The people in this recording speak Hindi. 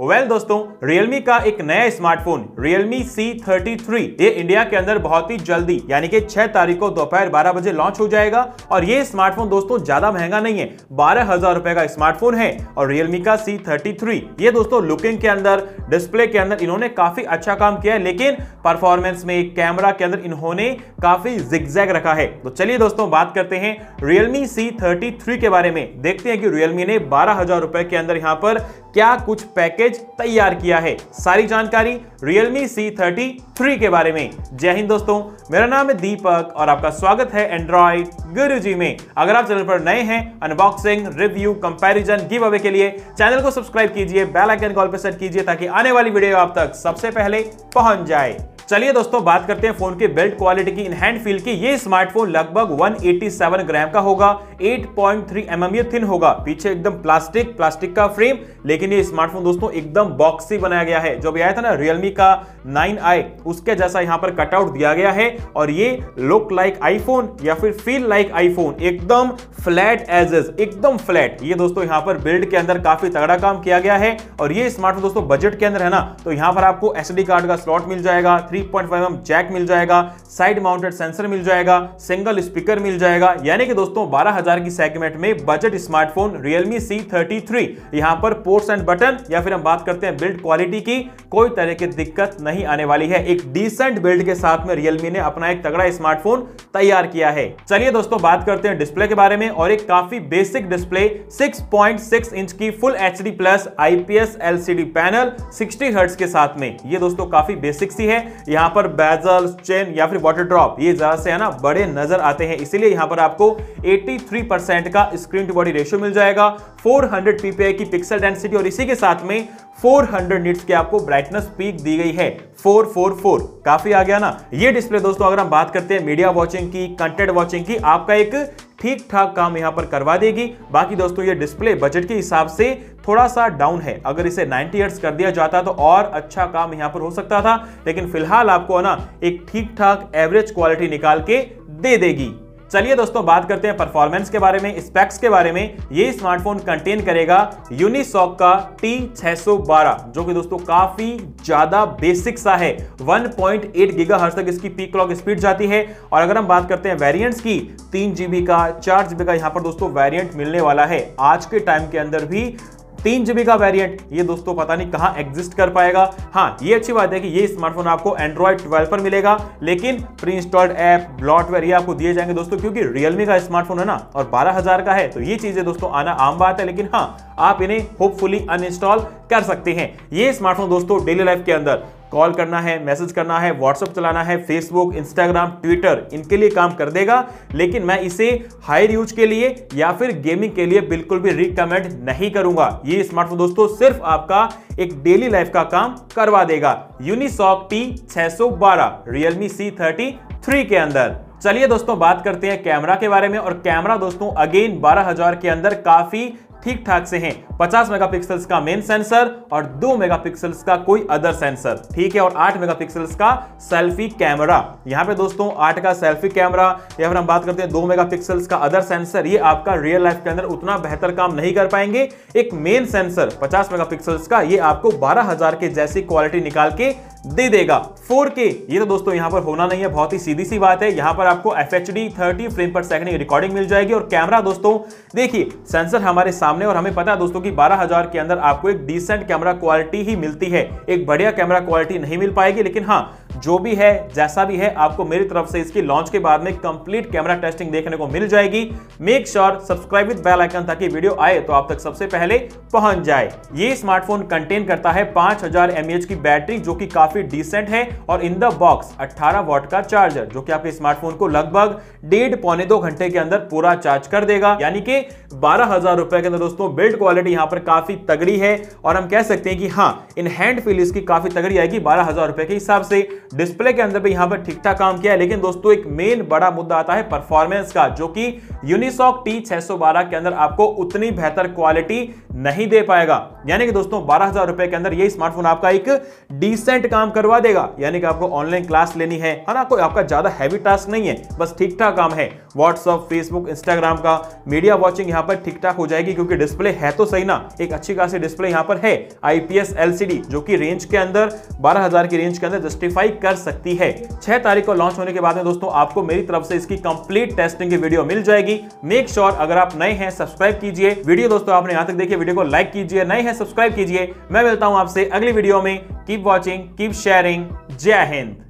वेल well, दोस्तों Realme का एक नया स्मार्टफ़ोन Realme C33 ये इंडिया के अंदर बहुत ही जल्दी यानी कि 6 तारीख को दोपहर 12 बजे लॉन्च हो जाएगा। और ये स्मार्टफ़ोन दोस्तों ज़्यादा महँगा नहीं है बारह हज़ार रुपए का स्मार्टफ़ोन है। और Realme का C33 ये दोस्तों लुकिंग के अंदर डिस्प्ले के अंदर इन्होंने काफ़ी अच्छा काम किया है लेकिन परफॉर्मेंस में कैमरा के अंदर इन्होंने काफ़ी जिगजैग रखा है। तो चलिए दोस्तों बात करते हैं Realme C33 के बारे में। देखते हैं कि Realme ने बारह हज़ार रुपए के अंदर यहाँ पर क्या कुछ पैकेज तैयार किया है। सारी जानकारी Realme C33 के बारे में। जय हिंद दोस्तों, मेरा नाम है दीपक और आपका स्वागत है एंड्रॉइड गुरु में। अगर आप चैनल पर नए हैं unboxing review comparison give away के लिए चैनल को सब्सक्राइब कीजिए बेल आइकन कॉल पर सेट कीजिए ताकि आने वाली वीडियो आप तक सबसे पहले पहुँच जाए। चलिए दोस्तों, बात करते हैं फ़ोन के बिल्ड क्वालिटी की। इन हैंड फील की ये स्मार्टफ़ोन लगभग 187 ग्राम का होगा 8.3 पॉइंट mm ये थिन होगा। पीछे एकदम प्लास्टिक प्लास्टिक का फ्रेम, लेकिन ये स्मार्टफ़ोन दोस्तों एकदम बॉक्सी बनाया गया है। जो भी आया था ना रियलमी का 9i उसके जैसा यहाँ पर कटआउट दिया गया है। और ये लुक लाइक आईफोन या फिर फील लाइक आईफोन एकदम फ्लैट एजेस एकदम फ्लैट ये दोस्तों यहाँ पर बिल्ड के अंदर काफ़ी तगड़ा काम किया गया है। और ये स्मार्टफ़ोन दोस्तों बजट के अंदर है ना तो यहाँ पर आपको एसडी कार्ड का स्लॉट मिल जाएगा 3.5 mm जैक मिल जाएगा साइड माउंटेड सेंसर मिल जाएगा सिंगल स्पीकर मिल जाएगा। यानी कि दोस्तों 12000 की सेगमेंट में बजट स्मार्टफ़ोन Realme C33 यहाँ पर पोर्ट्स एंड बटन या फिर हम बात करते हैं बिल्ड क्वालिटी की, कोई तरह की दिक्कत नहीं आने वाली है। एक डिसेंट बिल्ड के साथ में Realme ने अपना एक तगड़ा स्मार्टफ़ोन तैयार किया है। चलिए दोस्तों, बात करते हैं डिस्प्ले के बारे में, और एक काफ़ी बेसिक डिस्प्ले 6.6 इंच की full H plus IPS LCD panel 60 hertz के साथ में। ये दोस्तों काफ़ी बेसिक सी है। यहाँ पर बेजल चेन या फिर वाटर ड्रॉप ये जरा से है ना, बड़े नज़र आते हैं। इसीलिए यहाँ पर आपको 83% का स्क्रीन टू बॉडी रेशियो मिल जाएगा। 400 ppi की पिक्सल डेंसिटी और इसी के साथ में 400 निट्स की आपको ब्राइटनेस पीक दी गई है। 444 काफ़ी आ गया ना। ये डिस्प्ले दोस्तों, अगर हम बात करते हैं मीडिया वॉचिंग की कंटेंट वॉचिंग की, आपका एक ठीक ठाक काम यहाँ पर करवा देगी। बाकी दोस्तों, ये डिस्प्ले बजट के हिसाब से थोड़ा सा डाउन है। अगर इसे 90 हर्ट्ज कर दिया जाता तो और अच्छा काम यहाँ पर हो सकता था, लेकिन फ़िलहाल आपको ना, एक ठीक ठाक एवरेज क्वालिटी निकाल के दे देगी। चलिए दोस्तों, बात करते हैं परफॉर्मेंस के बारे में स्पेक्स के बारे में। ये स्मार्टफ़ोन कंटेन करेगा यूनिसॉक का T612 जो कि दोस्तों काफ़ी ज़्यादा बेसिक सा है। 1.8 गीगाहर्ट्ज तक इसकी पीक क्लॉक स्पीड जाती है। और अगर हम बात करते हैं वेरिएंट्स की, तीन जीबी का, चार जीबी का, यहाँ पर दोस्तों वेरिएंट मिलने वाला है। आज के टाइम के अंदर भी तीन जीबी का वेरिएंट ये दोस्तों पता नहीं कहाँ एग्जिस्ट कर पाएगा। हाँ ये अच्छी बात है कि ये स्मार्टफ़ोन आपको एंड्रॉइड 12 पर मिलेगा, लेकिन प्री इंस्टॉल्ड ऐप ब्लॉटवेयर ये आपको दिए जाएँगे दोस्तों, क्योंकि रियलमी का स्मार्टफ़ोन है ना, और बारह हज़ार का है तो ये चीज़ें दोस्तों आना आम बात है, लेकिन हाँ आप इन्हें होपफुली अनइंस्टॉल कर सकते हैं। ये स्मार्टफ़ोन दोस्तों डेली लाइफ के अंदर कॉल करना है, मैसेज करना है व्हाट्सअप चलाना है फेसबुक इंस्टाग्राम ट्विटर इनके लिए काम कर देगा। लेकिन मैं इसे हायर यूज़ के लिए या फिर गेमिंग के लिए बिल्कुल भी रिकमेंड नहीं करूँगा। ये स्मार्टफ़ोन दोस्तों सिर्फ़ आपका एक डेली लाइफ का काम करवा देगा। Unisoc T 612 Realme C thirty three के अंदर। चलिए दोस्तों बात करते हैं कैमरा के बारे में। और कैमरा दोस्तों अगेन 12000 के अंदर काफ़ी ठीक ठाक से हैं। 50 मेगापिक्सल्स का मेन सेंसर और 2 मेगापिक्सल्स का कोई अदर सेंसर ठीक है, और 8 मेगापिक्सल्स का सेल्फी कैमरा यहाँ पे दोस्तों 8 का सेल्फी कैमरा या फिर हम बात करते हैं 2 मेगापिक्सल्स का अदर सेंसर ये आपका रियल लाइफ के अंदर उतना बेहतर काम नहीं कर पाएँगे। एक मेन सेंसर 50 मेगापिक्सल्स का, ये आपको 12000 के जैसी क्वालिटी निकाल के दे देगा। 4K ये तो दोस्तों यहाँ पर होना नहीं है, बहुत ही सीधी सी बात है। यहाँ पर आपको FHD 30 frame per second recording मिल जाएगी। और कैमरा दोस्तों, देखिए सेंसर हमारे सामने और हमें पता है दोस्तों कि 12000 के अंदर आपको एक डिसेंट कैमरा क्वालिटी ही मिलती है। एक बढ़िया कैमरा क्वालिटी नहीं मिल पाएगी, लेकिन हाँ जो भी है, जैसा भी है, आपको मेरी तरफ़ से इसकी लॉन्च के बाद में कंप्लीट कैमरा टेस्टिंग देखने को मिल जाएगी। Make sure subscribe with bell icon ताकि वीडियो आए तो आप तक सबसे पहले पहुँच जाए। ये स्मार्टफ़ोन कंटेन करता है 5000 हज़ार की बैटरी जो कि काफ़ी डिसेंट है और इन द बॉक्स 18 वॉट का चार्जर जो कि आपके स्मार्टफ़ोन को लगभग डेढ़ पौने दो घंटे के अंदर पूरा चार्ज कर देगा। यानी कि बारह हज़ार रुपए के अंदर दोस्तों बिल्ड क्वालिटी यहाँ पर काफ़ी तगड़ी है और हम कह सकते हैं कि हाँ इन हैंड फील इसकी काफ़ी तगड़ी आएगी बारह हज़ार रुपए के हिसाब से। डिस्प्ले के अंदर भी यहाँ पर ठीक ठाक काम किया है, लेकिन दोस्तों एक मेन बड़ा मुद्दा आता है परफॉर्मेंस का, जो कि यूनिसॉक टी 612 के अंदर आपको उतनी बेहतर क्वालिटी नहीं दे पाएगा। यानी कि दोस्तों बारह हज़ार रुपए के अंदर ये स्मार्टफ़ोन आपका एक डिसेंट काम करवा देगा। यानी कि आपको ऑनलाइन क्लास लेनी है। है ना कोई आपका ज़्यादा हैवी टास्क नहीं है। बस ठीक ठाक काम है। व्हाट्सअप फेसबुक इंस्टाग्राम का मीडिया वॉचिंग यहाँ पर ठीक ठाक हो जाएगी क्योंकि डिस्प्ले है तो सही ना। एक अच्छी खासी डिस्प्ले यहाँ पर है। आईपीएस एलसीडी जो कि रेंज के अंदर बारह की रेंज के अंदर जस्टिफाई कर सकती है। छह तारीख को लॉन्च होने के बाद में दोस्तों आपको मेरी तरफ़ से इसकी कंप्लीट टेस्टिंग की वीडियो मिल जाएगी। मेक श्योर sure, अगर आप नए हैं सब्सक्राइब कीजिए। वीडियो दोस्तों आपने यहाँ तक देखिए वीडियो को लाइक कीजिए, नए हैं सब्सक्राइब कीजिए। मैं मिलता हूँ आपसे अगली वीडियो में। कीप वॉचिंग कीप शेयरिंग जय हिंद।